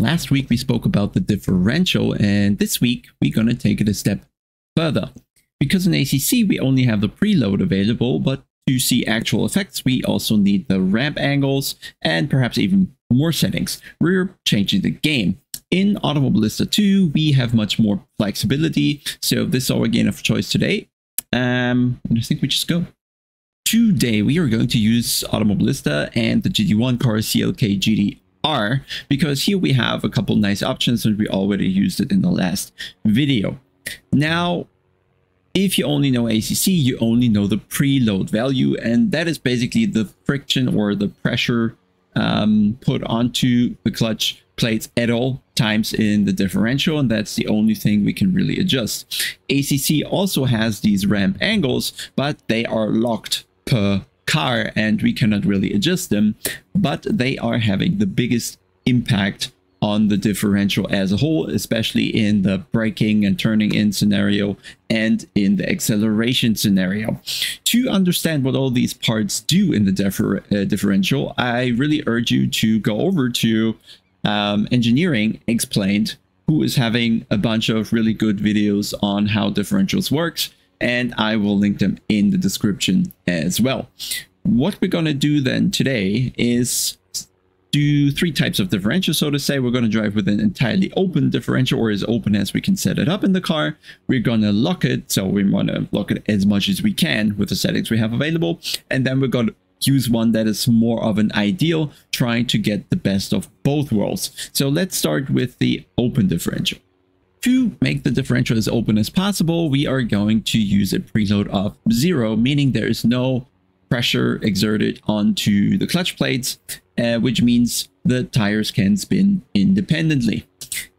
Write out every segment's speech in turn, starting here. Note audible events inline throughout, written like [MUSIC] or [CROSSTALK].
Last week we spoke about the differential and this week we're going to take it a step further. Because in ACC we only have the preload available, but to see actual effects we also need the ramp angles and perhaps even more settings. We're changing the game. In Automobilista 2 we have much more flexibility, so this is our game of choice today. Um, I think we just go. Today we are going to use Automobilista and the GT1 car CLK GTR because here we have a couple nice options and we already used it in the last video. Now, if you only know ACC, you only know the preload value and that is basically the friction or the pressure um, put onto the clutch plates at all times in the differential and that's the only thing we can really adjust. ACC also has these ramp angles but they are locked per car and we cannot really adjust them, but they are having the biggest impact on the differential as a whole, especially in the braking and turning in scenario and in the acceleration scenario. To understand what all these parts do in the differ uh, differential, I really urge you to go over to um, Engineering Explained, who is having a bunch of really good videos on how differentials works and I will link them in the description as well. What we're going to do then today is do three types of differential. So to say, we're going to drive with an entirely open differential or as open as we can set it up in the car. We're going to lock it. So we want to lock it as much as we can with the settings we have available. And then we're going to use one that is more of an ideal, trying to get the best of both worlds. So let's start with the open differential. To make the differential as open as possible, we are going to use a preload of zero, meaning there is no pressure exerted onto the clutch plates, uh, which means the tires can spin independently.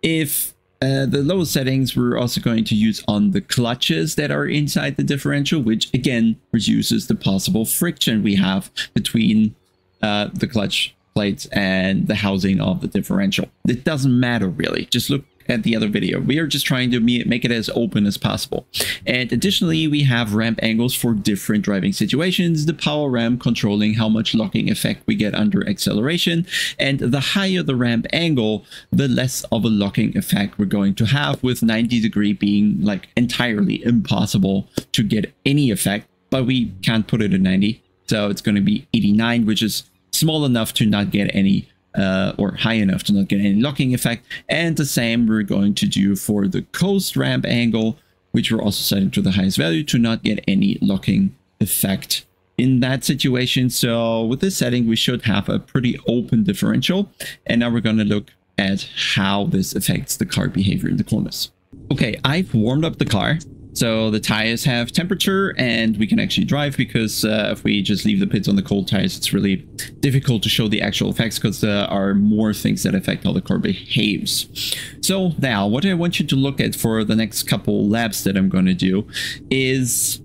If uh, the lowest settings we're also going to use on the clutches that are inside the differential, which again reduces the possible friction we have between uh, the clutch plates and the housing of the differential. It doesn't matter really. Just look at the other video. We are just trying to make it as open as possible. And additionally, we have ramp angles for different driving situations. The power ramp controlling how much locking effect we get under acceleration. And the higher the ramp angle, the less of a locking effect we're going to have with 90 degree being like entirely impossible to get any effect, but we can't put it at 90. So it's going to be 89, which is small enough to not get any uh, or high enough to not get any locking effect. And the same we're going to do for the coast ramp angle, which we're also setting to the highest value to not get any locking effect in that situation. So with this setting, we should have a pretty open differential. And now we're going to look at how this affects the car behavior in the corners. Okay, I've warmed up the car so the tires have temperature and we can actually drive because uh, if we just leave the pits on the cold tires, it's really difficult to show the actual effects because there are more things that affect how the car behaves. So now what I want you to look at for the next couple laps that I'm going to do is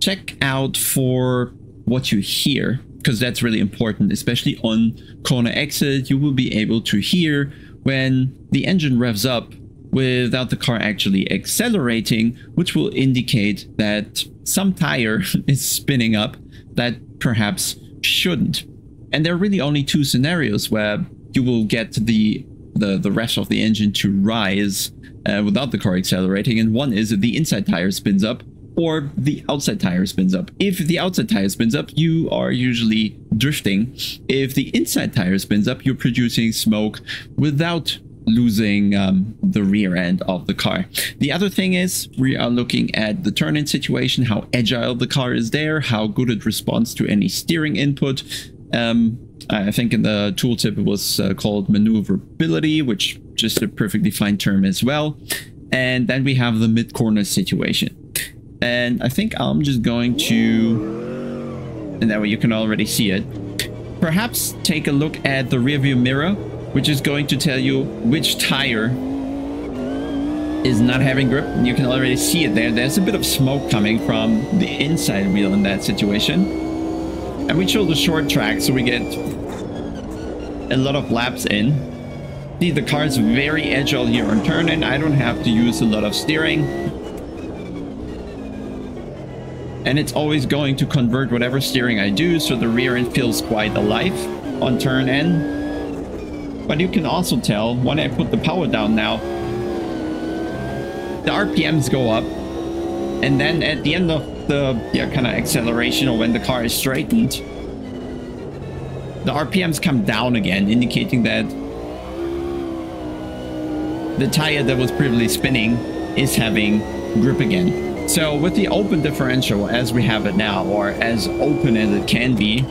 check out for what you hear because that's really important, especially on corner exit, you will be able to hear when the engine revs up without the car actually accelerating, which will indicate that some tire [LAUGHS] is spinning up that perhaps shouldn't. And there are really only two scenarios where you will get the the, the rest of the engine to rise uh, without the car accelerating. And one is if the inside tire spins up or the outside tire spins up. If the outside tire spins up, you are usually drifting. If the inside tire spins up, you're producing smoke without losing um, the rear end of the car. The other thing is we are looking at the turn-in situation, how agile the car is there, how good it responds to any steering input. Um, I think in the tooltip it was uh, called maneuverability, which just a perfectly fine term as well. And then we have the mid-corner situation. And I think I'm just going to, and that way you can already see it, perhaps take a look at the rearview mirror which is going to tell you which tire is not having grip. You can already see it there. There's a bit of smoke coming from the inside wheel in that situation. And we chose the short track so we get a lot of laps in. See, the car is very agile here on turn, turning. I don't have to use a lot of steering. And it's always going to convert whatever steering I do, so the rear end feels quite alive on turn in. But you can also tell when I put the power down now, the RPMs go up. And then at the end of the yeah, kind of acceleration or when the car is straightened, the RPMs come down again, indicating that the tire that was previously spinning is having grip again. So with the open differential as we have it now, or as open as it can be,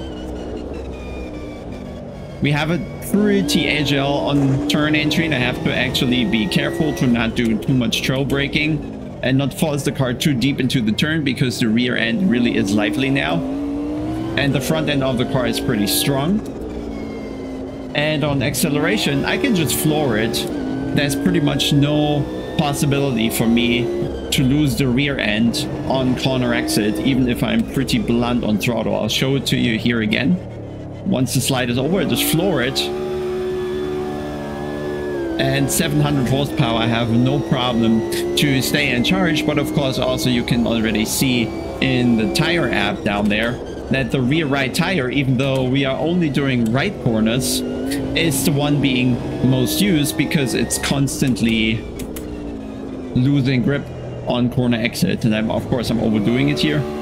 we have it pretty agile on turn entry and I have to actually be careful to not do too much trail braking and not force the car too deep into the turn because the rear end really is lively now. And the front end of the car is pretty strong. And on acceleration, I can just floor it. There's pretty much no possibility for me to lose the rear end on corner exit, even if I'm pretty blunt on throttle. I'll show it to you here again. Once the slide is over, just floor it. And 700 horsepower I have no problem to stay in charge but of course also you can already see in the tire app down there that the rear right tire even though we are only doing right corners is the one being most used because it's constantly losing grip on corner exit. And I'm of course I'm overdoing it here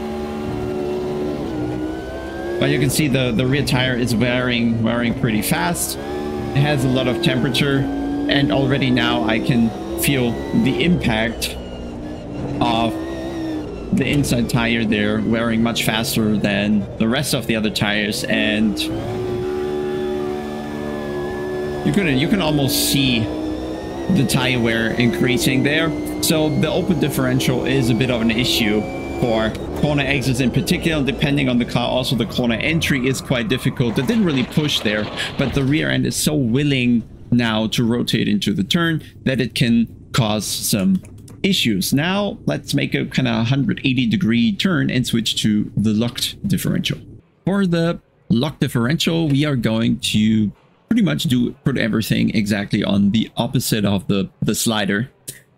but you can see the the rear tire is wearing wearing pretty fast. It has a lot of temperature and already now I can feel the impact of the inside tire there wearing much faster than the rest of the other tires and you can you can almost see the tire wear increasing there. So the open differential is a bit of an issue for corner exits in particular depending on the car also the corner entry is quite difficult it didn't really push there but the rear end is so willing now to rotate into the turn that it can cause some issues. Now let's make a kind of 180 degree turn and switch to the locked differential. For the locked differential, we are going to pretty much do put everything exactly on the opposite of the, the slider.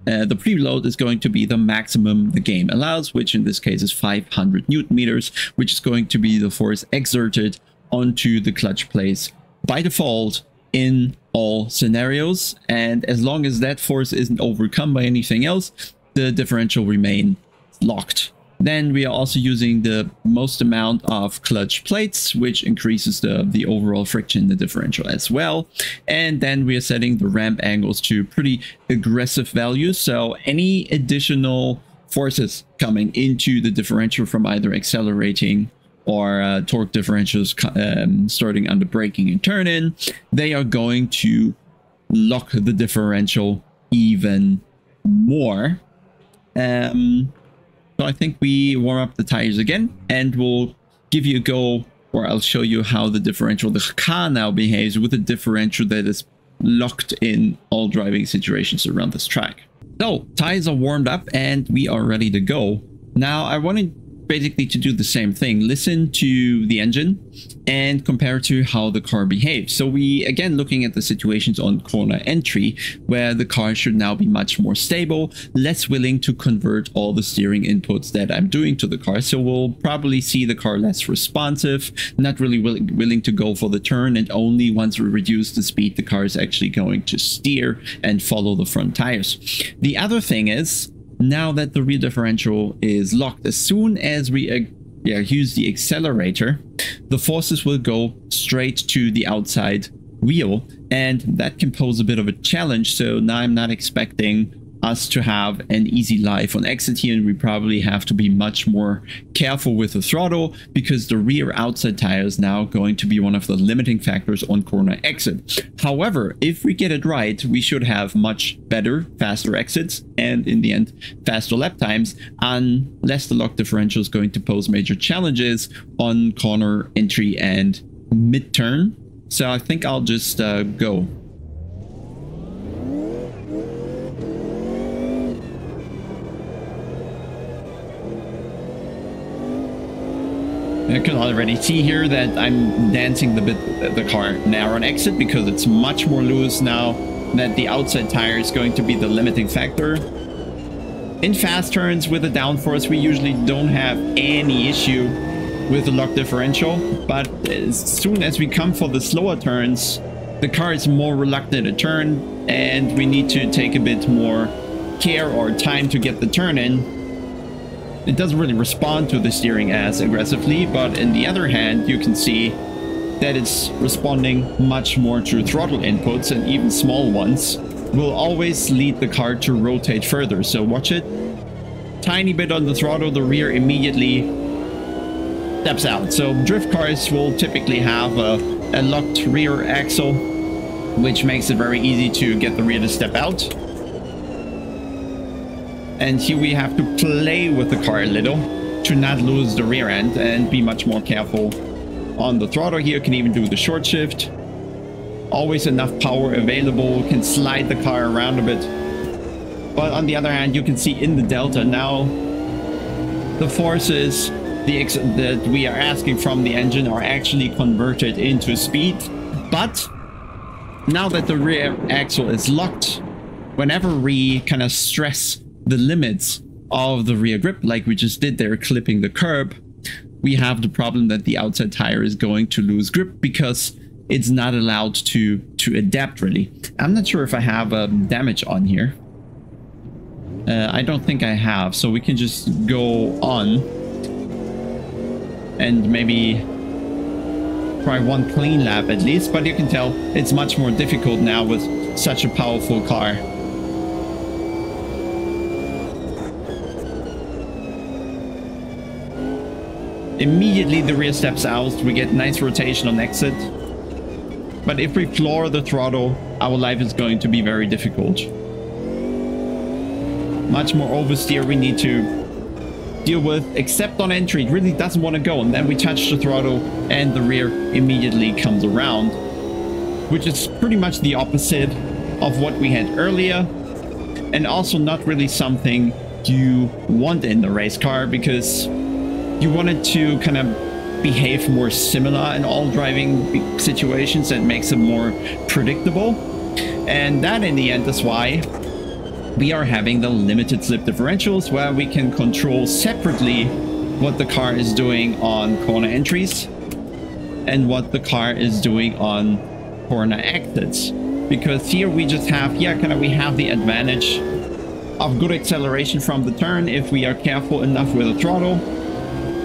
Uh, the preload is going to be the maximum the game allows, which in this case is 500 newton meters, which is going to be the force exerted onto the clutch plates by default in all scenarios. And as long as that force isn't overcome by anything else, the differential remain locked. Then we are also using the most amount of clutch plates, which increases the, the overall friction in the differential as well. And then we are setting the ramp angles to pretty aggressive values. So any additional forces coming into the differential from either accelerating or uh, torque differentials um, starting under braking and turning, they are going to lock the differential even more. Um, so I think we warm up the tires again and we'll give you a go or I'll show you how the differential, the car now behaves with a differential that is locked in all driving situations around this track. So tires are warmed up and we are ready to go. Now I want to basically to do the same thing. Listen to the engine and compare to how the car behaves. So we, again, looking at the situations on corner entry, where the car should now be much more stable, less willing to convert all the steering inputs that I'm doing to the car. So we'll probably see the car less responsive, not really will willing to go for the turn. And only once we reduce the speed, the car is actually going to steer and follow the front tires. The other thing is, now that the rear differential is locked, as soon as we uh, yeah, use the accelerator, the forces will go straight to the outside wheel and that can pose a bit of a challenge. So now I'm not expecting us to have an easy life on exit here and we probably have to be much more careful with the throttle because the rear outside tire is now going to be one of the limiting factors on corner exit. However, if we get it right, we should have much better, faster exits and in the end, faster lap times unless the lock differential is going to pose major challenges on corner entry and mid-turn. So I think I'll just uh, go You can already see here that I'm dancing the bit the car narrow on exit because it's much more loose now that the outside tire is going to be the limiting factor. In fast turns with the downforce, we usually don't have any issue with the lock differential, but as soon as we come for the slower turns, the car is more reluctant to turn and we need to take a bit more care or time to get the turn in. It doesn't really respond to the steering as aggressively, but in the other hand, you can see that it's responding much more to throttle inputs and even small ones will always lead the car to rotate further. So watch it. Tiny bit on the throttle, the rear immediately steps out. So drift cars will typically have a, a locked rear axle, which makes it very easy to get the rear to step out. And here we have to play with the car a little to not lose the rear end and be much more careful on the throttle here. Can even do the short shift. Always enough power available. Can slide the car around a bit. But on the other hand, you can see in the Delta now the forces the that we are asking from the engine are actually converted into speed. But now that the rear axle is locked, whenever we kind of stress the limits of the rear grip, like we just did there, clipping the curb, we have the problem that the outside tire is going to lose grip because it's not allowed to to adapt really. I'm not sure if I have um, damage on here. Uh, I don't think I have, so we can just go on and maybe try one clean lap at least, but you can tell it's much more difficult now with such a powerful car. Immediately the rear steps out, we get nice rotation on exit. But if we floor the throttle, our life is going to be very difficult. Much more oversteer we need to deal with, except on entry. It really doesn't want to go. And then we touch the throttle and the rear immediately comes around. Which is pretty much the opposite of what we had earlier. And also not really something you want in the race car because you wanted to kind of behave more similar in all driving situations that makes it more predictable. And that in the end is why we are having the limited slip differentials where we can control separately what the car is doing on corner entries and what the car is doing on corner exits. Because here we just have, yeah, kind of we have the advantage of good acceleration from the turn if we are careful enough with the throttle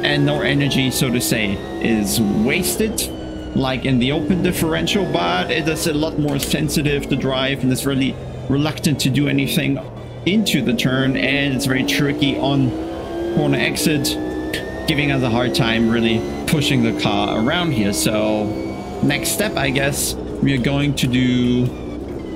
and no energy, so to say, is wasted like in the open differential, but it is a lot more sensitive to drive and it's really reluctant to do anything into the turn and it's very tricky on corner exit, giving us a hard time really pushing the car around here. So next step, I guess, we are going to do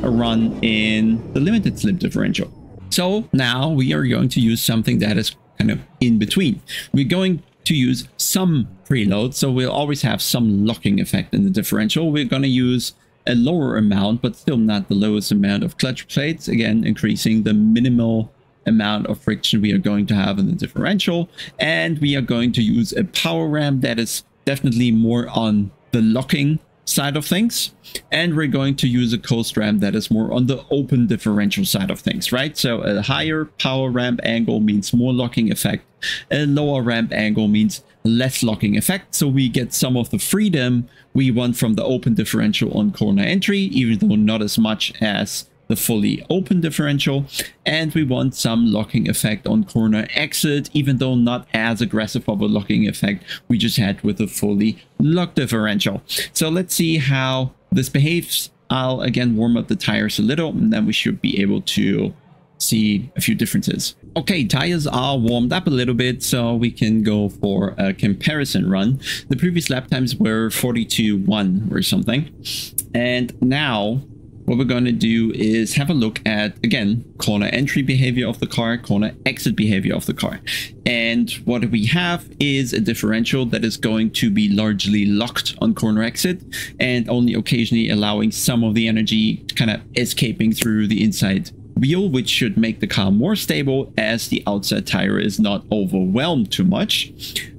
a run in the limited slip differential. So now we are going to use something that is kind of in between. We're going to use some preload, so we'll always have some locking effect in the differential. We're going to use a lower amount, but still not the lowest amount of clutch plates, again, increasing the minimal amount of friction we are going to have in the differential. And we are going to use a power ramp that is definitely more on the locking side of things. And we're going to use a coast ramp that is more on the open differential side of things, right? So a higher power ramp angle means more locking effect. A lower ramp angle means less locking effect. So we get some of the freedom we want from the open differential on corner entry, even though not as much as the fully open differential. And we want some locking effect on corner exit even though not as aggressive of a locking effect we just had with the fully locked differential. So let's see how this behaves. I'll again warm up the tires a little and then we should be able to see a few differences. Okay tires are warmed up a little bit so we can go for a comparison run. The previous lap times were 42 1 or something. And now what we're going to do is have a look at, again, corner entry behavior of the car, corner exit behavior of the car. And what we have is a differential that is going to be largely locked on corner exit and only occasionally allowing some of the energy kind of escaping through the inside wheel, which should make the car more stable as the outside tire is not overwhelmed too much.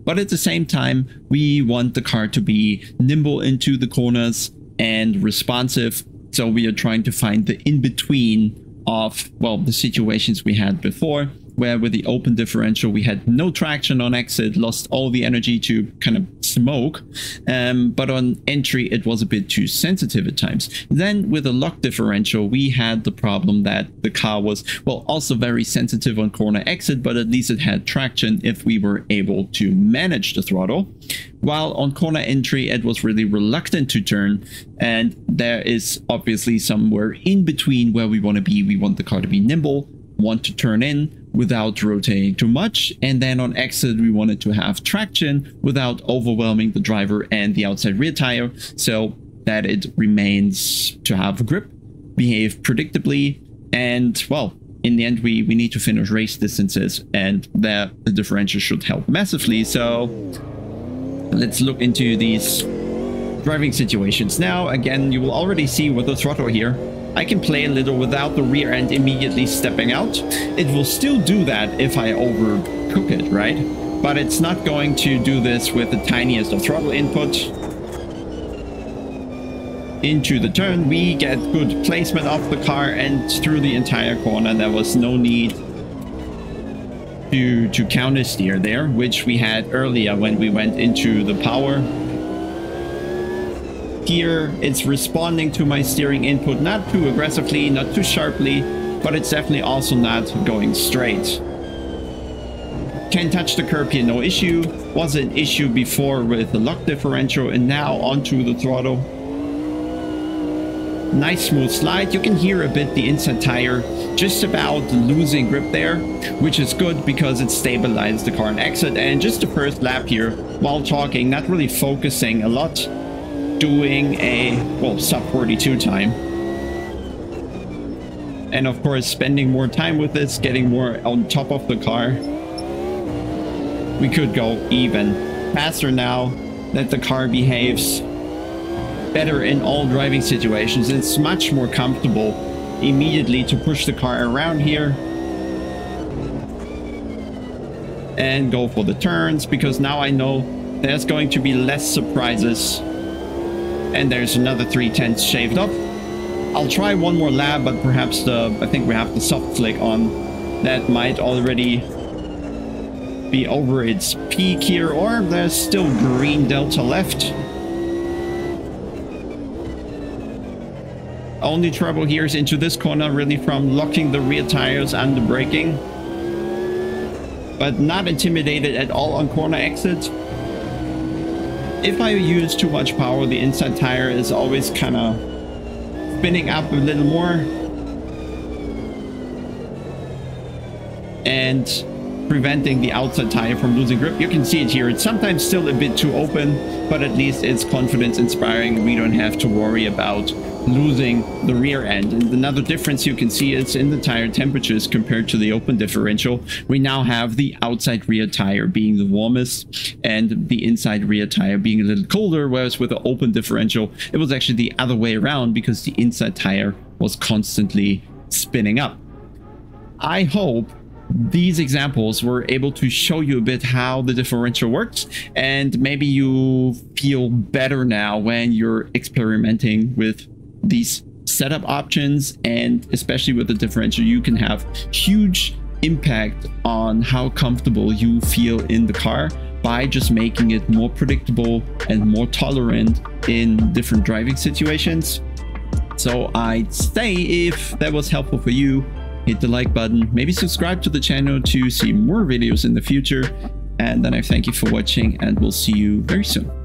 But at the same time, we want the car to be nimble into the corners and responsive so we are trying to find the in-between of, well, the situations we had before. Where with the open differential we had no traction on exit, lost all the energy to kind of smoke, um, but on entry it was a bit too sensitive at times. Then with a lock differential we had the problem that the car was, well, also very sensitive on corner exit, but at least it had traction if we were able to manage the throttle. While on corner entry it was really reluctant to turn and there is obviously somewhere in between where we want to be. We want the car to be nimble, want to turn in, without rotating too much. And then on exit, we wanted to have traction without overwhelming the driver and the outside rear tire so that it remains to have grip, behave predictably, and well, in the end, we, we need to finish race distances and that the differential should help massively. So let's look into these driving situations. Now, again, you will already see with the throttle here, I can play a little without the rear end immediately stepping out. It will still do that if I overcook it, right? But it's not going to do this with the tiniest of throttle input. Into the turn, we get good placement of the car and through the entire corner. There was no need to, to counter steer there, which we had earlier when we went into the power here it's responding to my steering input, not too aggressively, not too sharply, but it's definitely also not going straight. Can touch the curb here, no issue. Was an issue before with the lock differential and now onto the throttle. Nice smooth slide. You can hear a bit the inside tire just about losing grip there, which is good because it stabilized the car and exit. And just the first lap here, while talking, not really focusing a lot doing a, well, sub 42 time. And of course, spending more time with this, getting more on top of the car. We could go even faster now that the car behaves better in all driving situations. It's much more comfortable immediately to push the car around here and go for the turns because now I know there's going to be less surprises and there's another 3 tenths shaved up. I'll try one more lab, but perhaps the I think we have the soft slick on. That might already be over its peak here, or there's still green delta left. Only trouble here is into this corner, really from locking the rear tires and the braking. But not intimidated at all on corner exit if I use too much power, the inside tire is always kind of spinning up a little more. And preventing the outside tire from losing grip. You can see it here. It's sometimes still a bit too open, but at least it's confidence inspiring. We don't have to worry about losing the rear end. And another difference you can see is in the tire temperatures compared to the open differential. We now have the outside rear tire being the warmest and the inside rear tire being a little colder, whereas with the open differential, it was actually the other way around because the inside tire was constantly spinning up. I hope these examples were able to show you a bit how the differential works and maybe you feel better now when you're experimenting with these setup options and especially with the differential you can have huge impact on how comfortable you feel in the car by just making it more predictable and more tolerant in different driving situations. So I'd say if that was helpful for you, hit the like button, maybe subscribe to the channel to see more videos in the future. And then I thank you for watching and we'll see you very soon.